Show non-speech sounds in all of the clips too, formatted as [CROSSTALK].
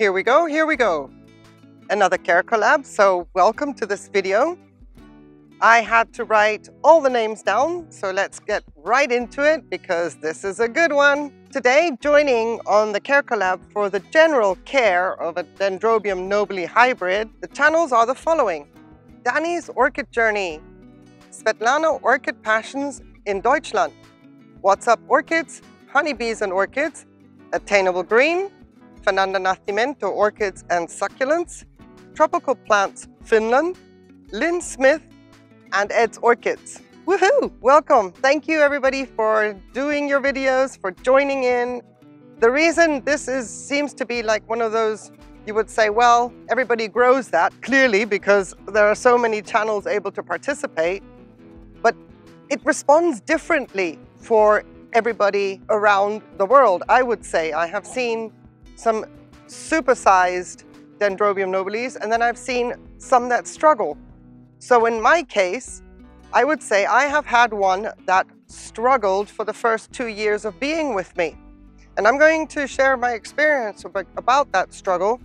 Here we go, here we go. Another Care Collab, so welcome to this video. I had to write all the names down, so let's get right into it because this is a good one. Today, joining on the Care Collab for the general care of a Dendrobium nobile hybrid, the channels are the following. Danni's Orchid Journey, Svetlana Orchid Passions in Deutschland, What's Up Orchids, Honeybees and Orchids, Attainable Green, Fernanda Nascimento Orchids and Succulents, Tropical Plants Finland, Lynn Smith, and Ed's Orchids. Woohoo! Welcome. Thank you everybody for doing your videos, for joining in. The reason this is seems to be like one of those you would say, well, everybody grows that, clearly, because there are so many channels able to participate, but it responds differently for everybody around the world, I would say. I have seen some supersized Dendrobium nobilis, and then I've seen some that struggle. So in my case, I would say I have had one that struggled for the first two years of being with me. And I'm going to share my experience about that struggle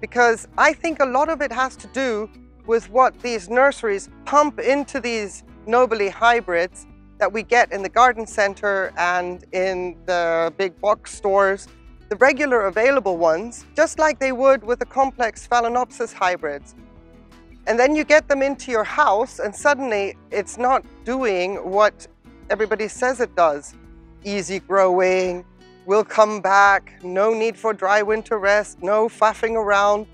because I think a lot of it has to do with what these nurseries pump into these nobile hybrids that we get in the garden center and in the big box stores, the regular available ones, just like they would with the complex Phalaenopsis hybrids. And then you get them into your house and suddenly it's not doing what everybody says it does. Easy growing, will come back, no need for dry winter rest, no faffing around.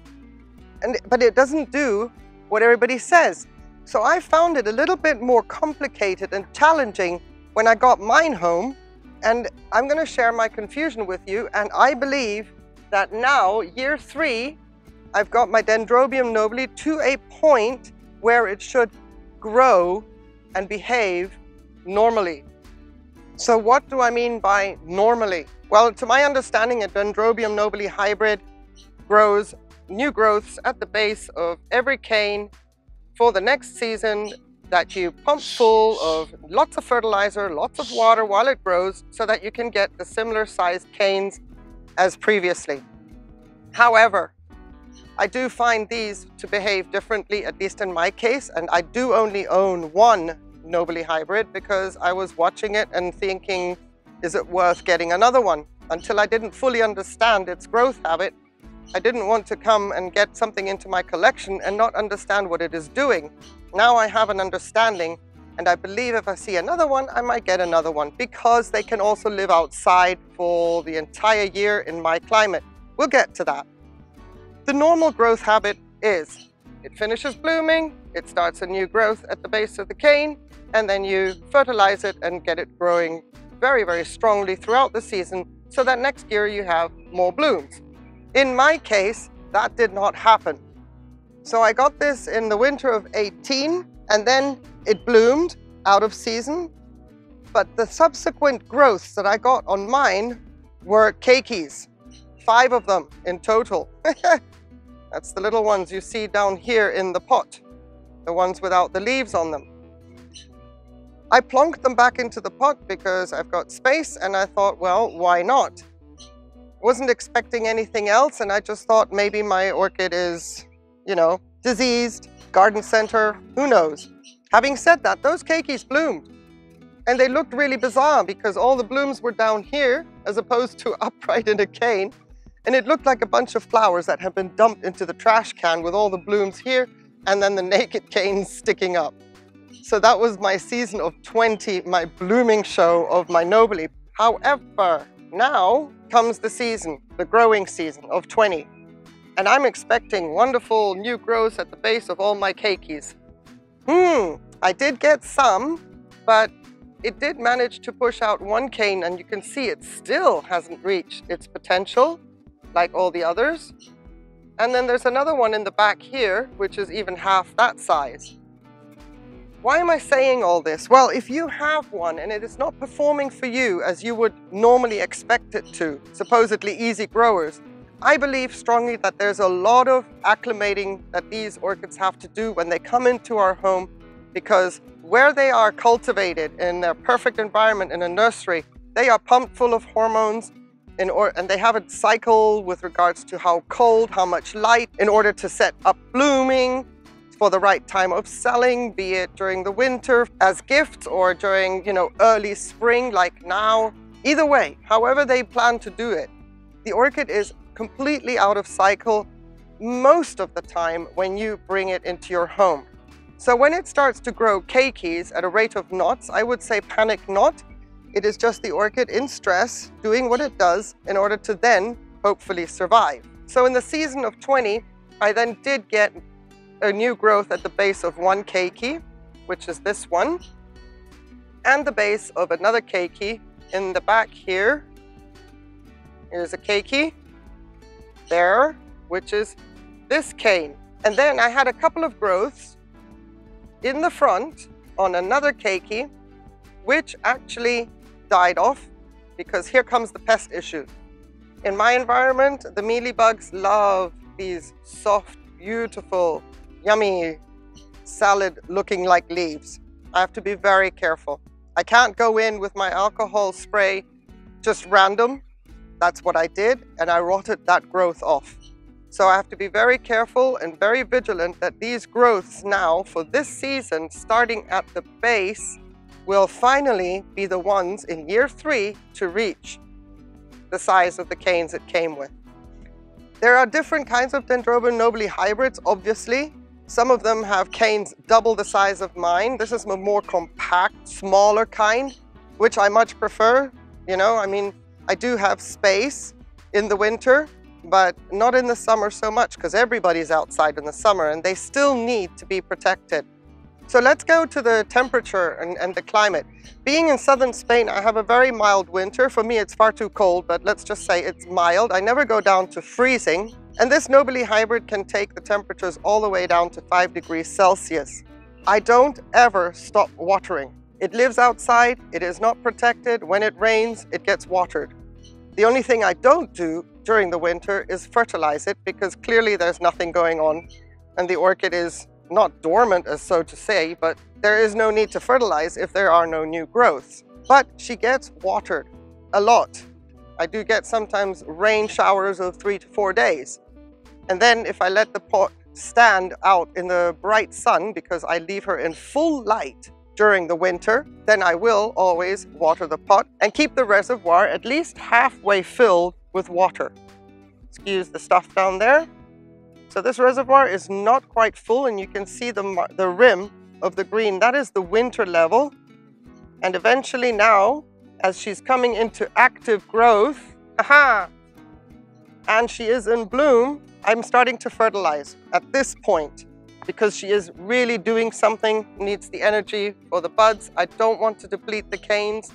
And, but it doesn't do what everybody says. So I found it a little bit more complicated and challenging when I got mine home. And I'm going to share my confusion with you. And I believe that now, year three, I've got my Dendrobium nobile to a point where it should grow and behave normally. So what do I mean by normally? Well, to my understanding, a Dendrobium nobile hybrid grows new growths at the base of every cane for the next season that you pump full of lots of fertilizer, lots of water while it grows so that you can get the similar sized canes as previously. However, I do find these to behave differently, at least in my case, and I do only own one Nobile hybrid because I was watching it and thinking, is it worth getting another one? Until I didn't fully understand its growth habit I didn't want to come and get something into my collection and not understand what it is doing. Now I have an understanding and I believe if I see another one, I might get another one because they can also live outside for the entire year in my climate. We'll get to that. The normal growth habit is it finishes blooming, it starts a new growth at the base of the cane, and then you fertilize it and get it growing very, very strongly throughout the season so that next year you have more blooms. In my case, that did not happen. So I got this in the winter of 18 and then it bloomed out of season. But the subsequent growths that I got on mine were keikis, five of them in total. [LAUGHS] That's the little ones you see down here in the pot, the ones without the leaves on them. I plonked them back into the pot because I've got space and I thought, well, why not? Wasn't expecting anything else and I just thought maybe my orchid is, you know, diseased, garden center, who knows. Having said that, those keikis bloomed and they looked really bizarre because all the blooms were down here as opposed to [LAUGHS] upright in a cane and it looked like a bunch of flowers that had been dumped into the trash can with all the blooms here and then the [LAUGHS] naked canes sticking up. So that was my season of 20, my blooming show of my nobile. However, now comes the season, the growing season of 20. And I'm expecting wonderful new growths at the base of all my keikis. Hmm, I did get some, but it did manage to push out one cane and you can see it still hasn't reached its potential like all the others. And then there's another one in the back here, which is even half that size. Why am I saying all this? Well, if you have one and it is not performing for you as you would normally expect it to, supposedly easy growers, I believe strongly that there's a lot of acclimating that these orchids have to do when they come into our home because where they are cultivated in their perfect environment in a nursery, they are pumped full of hormones, in or and they have a cycle with regards to how cold, how much light in order to set up blooming for the right time of selling, be it during the winter as gifts or during, you know, early spring like now. Either way, however they plan to do it, the orchid is completely out of cycle most of the time when you bring it into your home. So when it starts to grow keikis at a rate of knots, I would say panic not. It is just the orchid in stress doing what it does in order to then hopefully survive. So in the season of 20, I then did get a new growth at the base of one keiki, which is this one, and the base of another keiki in the back here. Here's a keiki there, which is this cane. And then I had a couple of growths in the front on another keiki, which actually died off because here comes the pest issue. In my environment, the mealybugs love these soft, beautiful, yummy salad looking like leaves. I have to be very careful. I can't go in with my alcohol spray just random. That's what I did and I rotted that growth off. So I have to be very careful and very vigilant that these growths now for this season, starting at the base, will finally be the ones in year three to reach the size of the canes it came with. There are different kinds of Dendrobium nobile hybrids, obviously. Some of them have canes double the size of mine. This is a more compact, smaller kind, which I much prefer. You know, I mean, I do have space in the winter, but not in the summer so much because everybody's outside in the summer and they still need to be protected. So let's go to the temperature and, and, the climate. Being in southern Spain, I have a very mild winter. For me, it's far too cold, but let's just say it's mild. I never go down to freezing. And this Nobile hybrid can take the temperatures all the way down to 5 degrees Celsius. I don't ever stop watering. It lives outside, it is not protected. When it rains, it gets watered. The only thing I don't do during the winter is fertilize it because clearly there's nothing going on and the orchid is not dormant as so to say, but there is no need to fertilize if there are no new growths. But she gets watered a lot. I do get sometimes rain showers of three to four days. And then if I let the pot stand out in the bright sun because I leave her in full light during the winter, then I will always water the pot and keep the reservoir at least halfway filled with water. Excuse the stuff down there. So this reservoir is not quite full and you can see the, the rim of the green. That is the winter level. And eventually now, as she's coming into active growth, aha, and she is in bloom, I'm starting to fertilize at this point because she is really doing something, needs the energy for the buds. I don't want to deplete the canes.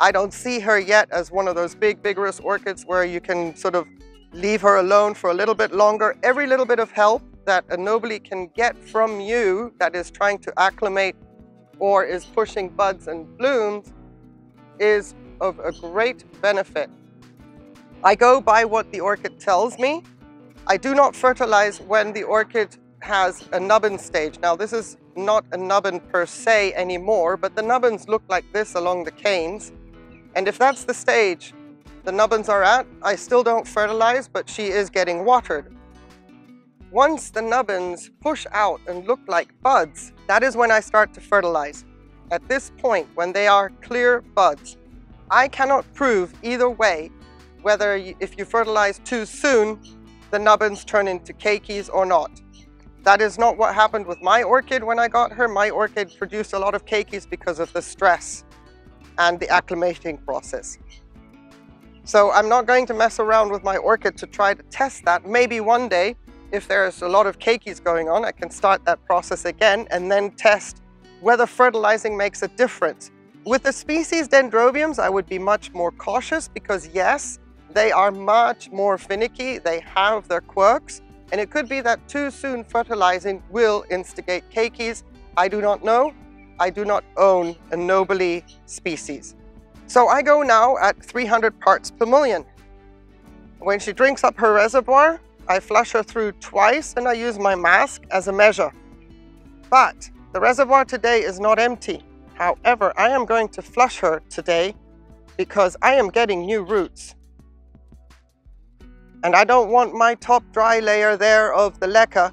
I don't see her yet as one of those big, vigorous orchids where you can sort of leave her alone for a little bit longer. Every little bit of help that a nobile can get from you that is trying to acclimate or is pushing buds and blooms is of a great benefit. I go by what the orchid tells me. I do not fertilize when the orchid has a nubbin stage. Now this is not a nubbin per se anymore, but the nubbins look like this along the canes. And if that's the stage the nubbins are at, I still don't fertilize, but she is getting watered. Once the nubbins push out and look like buds, that is when I start to fertilize. At this point, when they are clear buds, I cannot prove either way whether if you fertilize too soon, the nubbins turn into keikis or not. That is not what happened with my orchid when I got her. My orchid produced a lot of keikis because of the stress and the acclimating process. So I'm not going to mess around with my orchid to try to test that. Maybe one day, if there's a lot of keikis going on, I can start that process again and then test whether fertilizing makes a difference. With the species Dendrobiums, I would be much more cautious because yes, they are much more finicky. They have their quirks, and it could be that too soon fertilizing will instigate keikis. I do not know. I do not own a nobile species. So I go now at 300 parts per million. When she drinks up her reservoir, I flush her through twice and I use my mask as a measure. But the reservoir today is not empty. However, I am going to flush her today because I am getting new roots. And I don't want my top dry layer there of the leca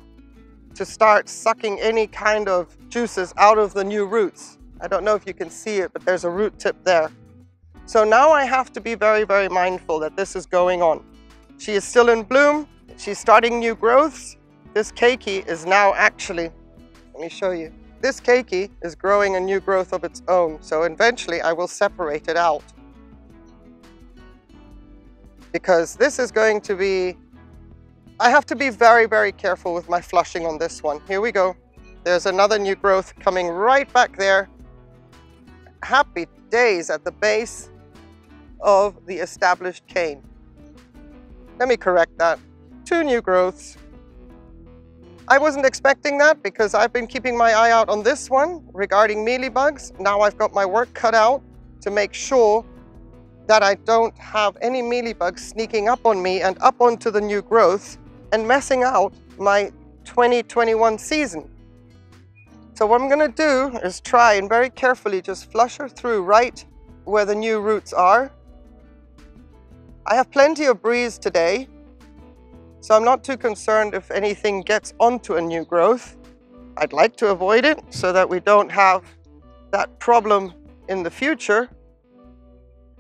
to start sucking any kind of juices out of the new roots. I don't know if you can see it, but there's a root tip there. So now I have to be very, very mindful that this is going on. She is still in bloom. She's starting new growths. This keiki is now actually, let me show you. This keiki is growing a new growth of its own. So eventually I will separate it out. Because this is going to be I have to be very, very careful with my flushing on this one. Here we go. There's another new growth coming right back there. Happy days at the base of the established cane. Let me correct that. Two new growths. I wasn't expecting that because I've been keeping my eye out on this one regarding mealybugs. Now I've got my work cut out to make sure that I don't have any mealybugs sneaking up on me and up onto the new growth and messing out my 2021 season. So what I'm gonna do is try and very carefully just flush her through right where the new roots are. I have plenty of breeze today, so I'm not too concerned if anything gets onto a new growth. I'd like to avoid it so that we don't have that problem in the future,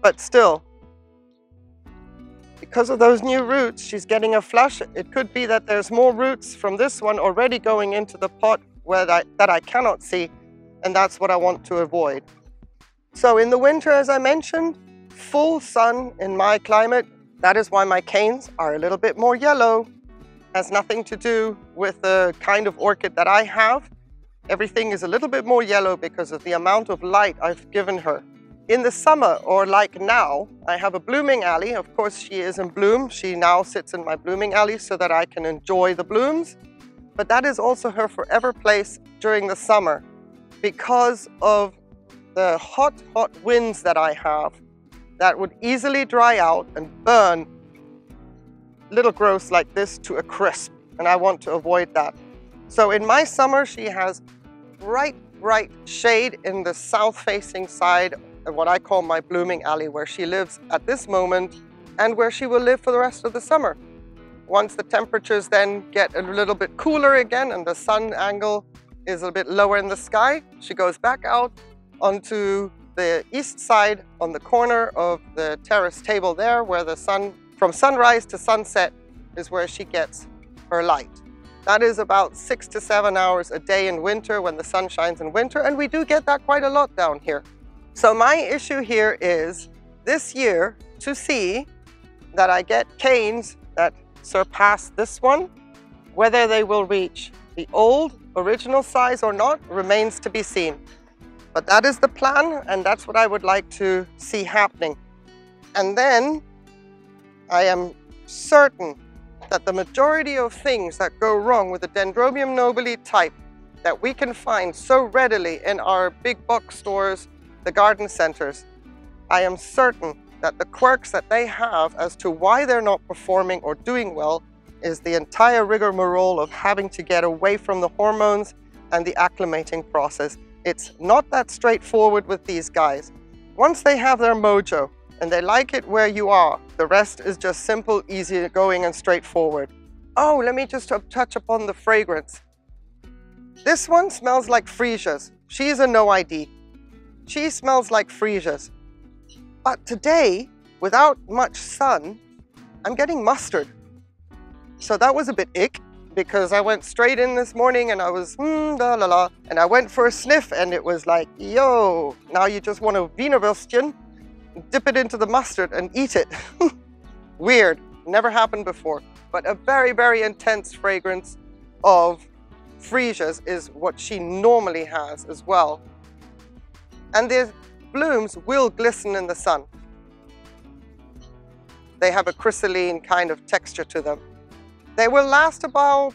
but still, because of those new roots, she's getting a flush. It could be that there's more roots from this one already going into the pot where I, that I cannot see, and that's what I want to avoid. So in the winter, as I mentioned, full sun in my climate, that is why my canes are a little bit more yellow. Has nothing to do with the kind of orchid that I have. Everything is a little bit more yellow because of the amount of light I've given her. In the summer, or like now, I have a blooming alley. Of course, she is in bloom. She now sits in my blooming alley so that I can enjoy the blooms. But that is also her forever place during the summer because of the hot, hot winds that I have that would easily dry out and burn little growths like this to a crisp. And I want to avoid that. So in my summer, she has bright, bright shade in the south-facing side of what I call my blooming alley, where she lives at this moment and where she will live for the rest of the summer. Once the temperatures then get a little bit cooler again and the sun angle is a bit lower in the sky, she goes back out onto the east side on the corner of the terrace table there where the sun, from sunrise to sunset, is where she gets her light. That is about six to seven hours a day in winter when the sun shines in winter, and we do get that quite a lot down here. So my issue here is this year to see that I get canes that surpass this one. Whether they will reach the old original size or not remains to be seen. But that is the plan and that's what I would like to see happening. And then I am certain that the majority of things that go wrong with the Dendrobium nobile type that we can find so readily in our big box stores the garden centers, I am certain that the quirks that they have as to why they're not performing or doing well is the entire rigmarole of having to get away from the hormones and the acclimating process. It's not that straightforward with these guys. Once they have their mojo and they like it where you are, the rest is just simple, easy going and straightforward. Oh, let me just touch upon the fragrance. This one smells like freesias. She's a no ID. She smells like freesias. But today, without much sun, I'm getting mustard. So that was a bit ick because I went straight in this morning and I was hmm, la la la. And I went for a sniff and it was like, yo, now you just want a Wiener Würstchen, dip it into the mustard and eat it. [LAUGHS] Weird, never happened before. But a very, very intense fragrance of freesias is what she normally has as well and their blooms will glisten in the sun. They have a crystalline kind of texture to them. They will last about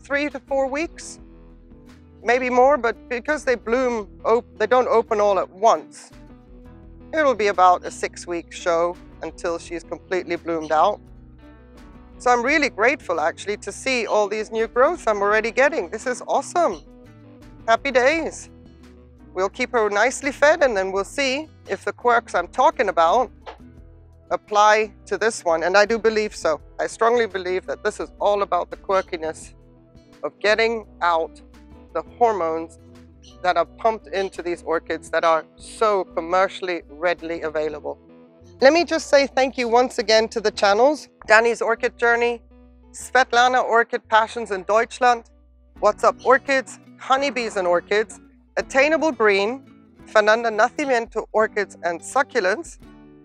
three to four weeks, maybe more, but because they bloom, they don't open all at once. It'll be about a six week show until she's completely bloomed out. So I'm really grateful actually to see all these new growths I'm already getting. This is awesome. Happy days. We'll keep her nicely fed and then we'll see if the quirks I'm talking about apply to this one, and I do believe so. I strongly believe that this is all about the quirkiness of getting out the hormones that are pumped into these orchids that are so commercially readily available. Let me just say thank you once again to the channels, Danni's Orchid Journey, Svetlana Orchid Passions in Deutschland, What's Up Orchids, Honeybees and Orchids, Attainable Green, Fernanda Nascimento Orchids and Succulents,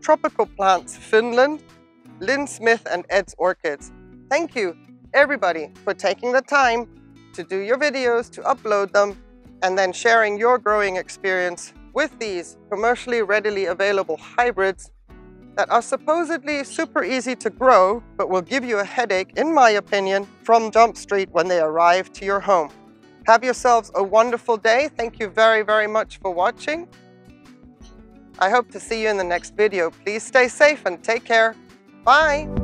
Tropical Plants Finland, Lynn Smith and Ed's Orchids. Thank you everybody for taking the time to do your videos, to upload them, and then sharing your growing experience with these commercially readily available hybrids that are supposedly super easy to grow, but will give you a headache, in my opinion, from Jump Street when they arrive to your home. Have yourselves a wonderful day. Thank you very, very much for watching. I hope to see you in the next video. Please stay safe and take care. Bye.